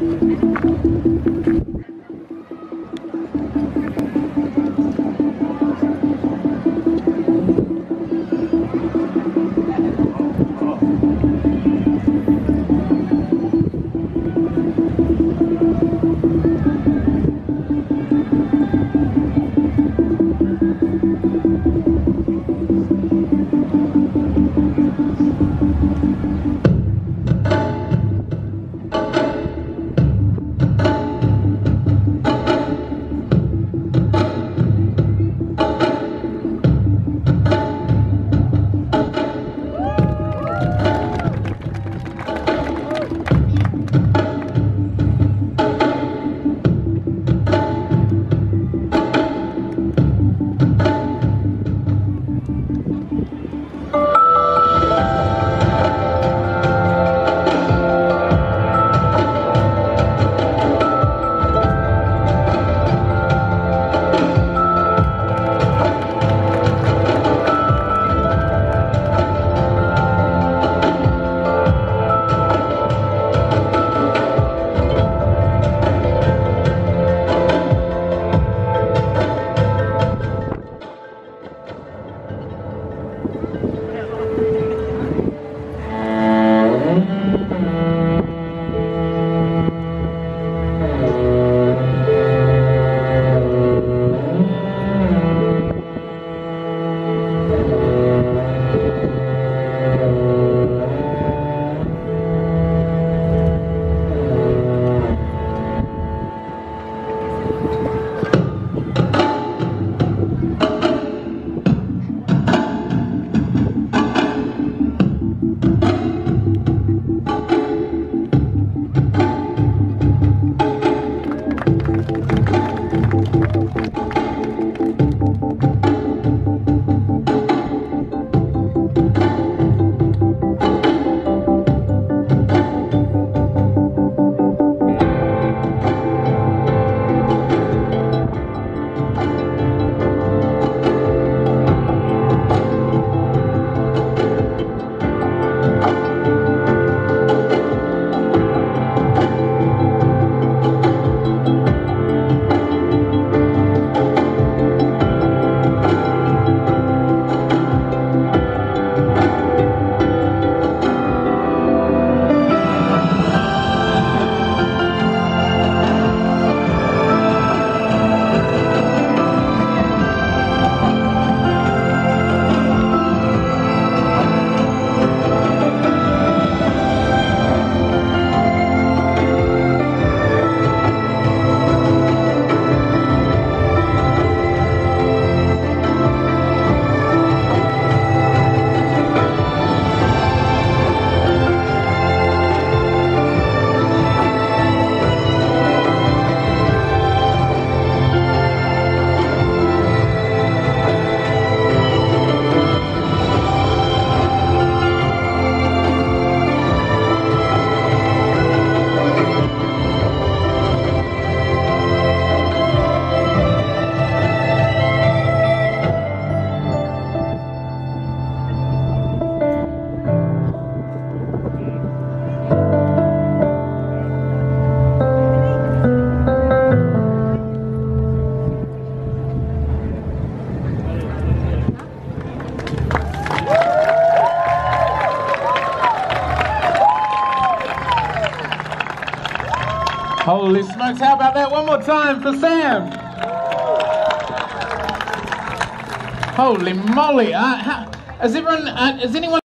どうぞ。Holy smokes, how about that one more time for Sam? Holy moly, uh, how, has everyone, uh, has anyone